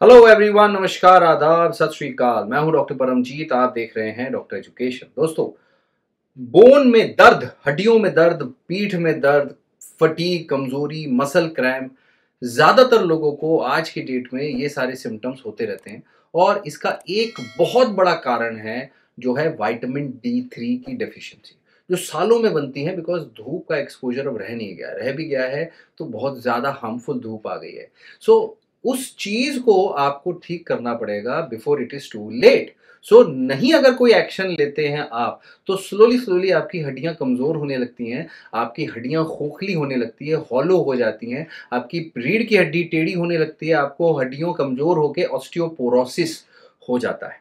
Hello everyone नमस्कार आदाब सत श्रीकाल मैं हूँ डॉक्टर परमजीत आप देख रहे हैं डॉक्टर एजुकेशन। दोस्तों बोन में दर्द हड्डियों में दर्द पीठ में दर्द फटीक कमज़ोरी मसल क्रैम्प ज़्यादातर लोगों को आज की डेट में ये सारे सिम्टम्स होते रहते हैं। और इसका एक बहुत बड़ा कारण है जो है वाइटामिन डी थ्री की डेफिशिएंसी जो सालों में बनती है बिकॉज़ धूप का एक्सपोजर अब रह नहीं गया। रह भी गया है तो बहुत ज़्यादा हार्मफुल धूप आ गई है। सो so, उस चीज़ को आपको ठीक करना पड़ेगा before it is too late so नहीं अगर कोई एक्शन लेते हैं आप तो स्लोली स्लोली आपकी हड्डियाँ कमज़ोर होने लगती हैं, आपकी हड्डियाँ खोखली होने लगती है हॉलो हो जाती हैं, आपकी रीढ़ की हड्डी टेढ़ी होने लगती है, आपको हड्डियों कमज़ोर होकर ऑस्टियोपोरोसिस हो जाता है।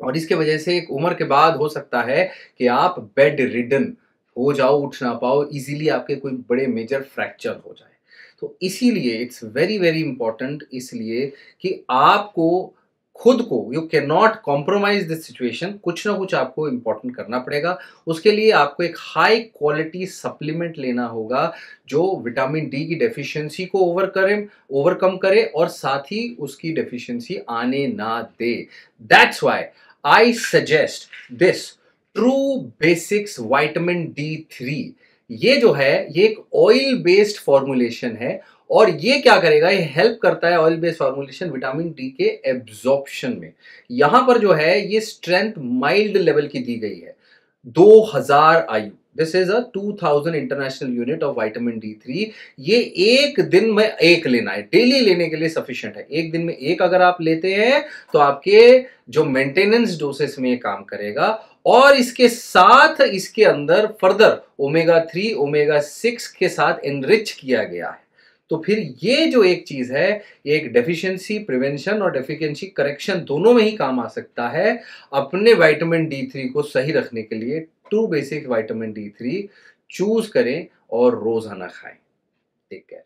और इसके वजह से एक उम्र के बाद हो सकता है कि आप बेड रिडन हो जाओ, उठ ना पाओ इजीली आपके कोई बड़े मेजर फ्रैक्चर हो जाए। तो इसीलिए इट्स वेरी वेरी इंपॉर्टेंट इसलिए कि आपको खुद को you can not compromise this situation कुछ ना कुछ आपको इंपॉर्टेंट करना पड़ेगा। उसके लिए आपको एक हाई क्वालिटी सप्लीमेंट लेना होगा जो विटामिन डी की डेफिशिएंसी को ओवर करे ओवरकम करे और साथ ही उसकी डेफिशिएंसी आने ना दे। That's why I suggest this true basics vitamin D three ये जो है, ये एक ऑयल बेस्ड फॉर्मुलेशन है और ये क्या करेगा? ये हेल्प करता है oil based formulation vitamin D के एब्जॉर्प्शन में। यहाँ पर जो है, ये स्ट्रेंथ माइल्ड लेवल की दी गई है। 2000 IU. This is a 2000 international unit of vitamin D three ये एक दिन में एक लेना है। डेली लेने के लिए सफिशियंट है। एक दिन में एक अगर आप लेते हैं तो आपके जो मेंटेनेंस डोसेस में काम करेगा और इसके साथ इसके अंदर further omega three, omega six के साथ एनरिच किया गया है। तो फिर ये जो एक चीज़ है एक डेफिशिएंसी प्रिवेंशन और डेफिशिएंसी करेक्शन दोनों में ही काम आ सकता है अपने विटामिन डी थ्री को सही रखने के लिए। True basic vitamin D three choose करें और रोज़ाना खाएँ। Take care